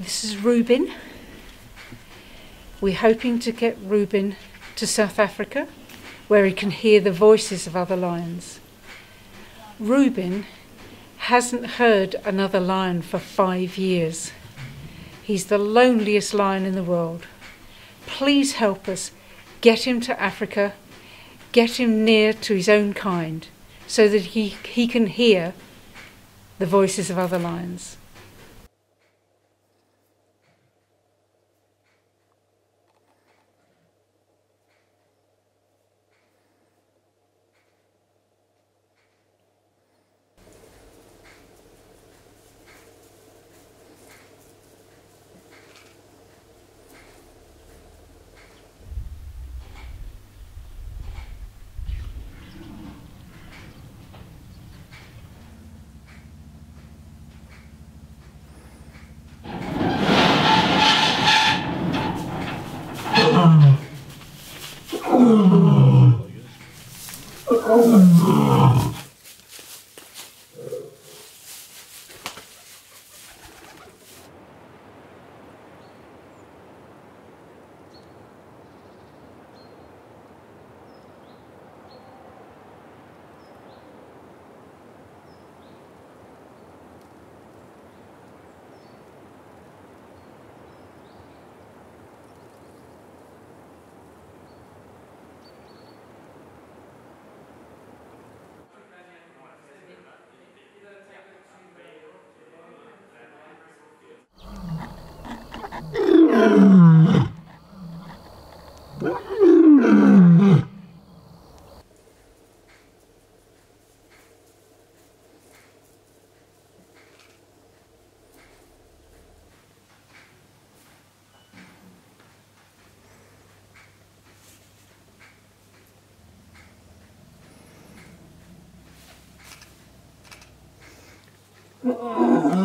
This is Ruben. We're hoping to get Ruben to South Africa where he can hear the voices of other lions. Ruben hasn't heard another lion for five years. He's the loneliest lion in the world. Please help us get him to Africa, get him near to his own kind, so that he, he can hear the voices of other lions. Oh, Oh.